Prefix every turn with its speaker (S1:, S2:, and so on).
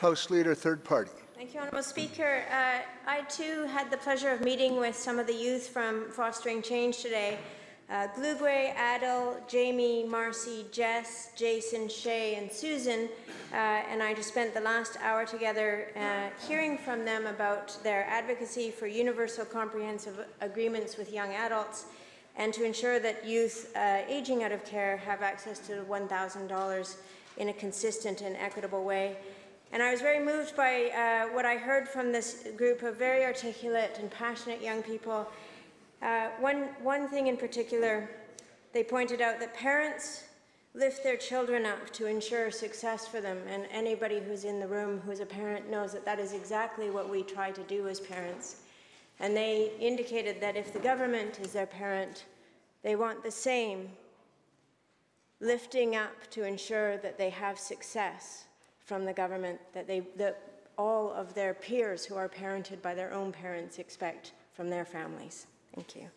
S1: House Leader, third party.
S2: Thank you, Honourable Speaker. Uh, I too had the pleasure of meeting with some of the youth from Fostering Change today. Uh, Glugwe, Adel, Jamie, Marcy, Jess, Jason, Shay, and Susan, uh, and I just spent the last hour together uh, hearing from them about their advocacy for universal comprehensive agreements with young adults and to ensure that youth uh, aging out of care have access to $1,000 in a consistent and equitable way. And I was very moved by uh, what I heard from this group of very articulate and passionate young people. Uh, one, one thing in particular, they pointed out that parents lift their children up to ensure success for them. And anybody who's in the room who's a parent knows that that is exactly what we try to do as parents. And they indicated that if the government is their parent, they want the same, lifting up to ensure that they have success from the government that, they, that all of their peers who are parented by their own parents expect from their families. Thank you.